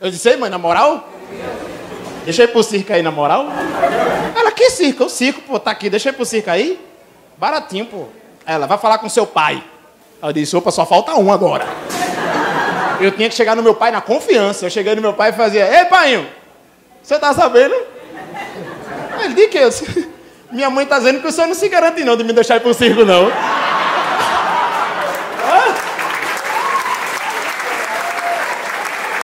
Eu disse, mãe, na moral? Deixei pro circo aí, na moral? Ela, que circo? O circo, pô, tá aqui, Deixei pro circo aí. Baratinho, pô. Ela, vai falar com seu pai. Ela disse, opa, só falta um agora. Eu tinha que chegar no meu pai na confiança. Eu cheguei no meu pai e fazia, ei, pai, você tá sabendo? Ele, de que? Minha mãe tá dizendo que o senhor não se garante não de me deixar ir pro circo, não.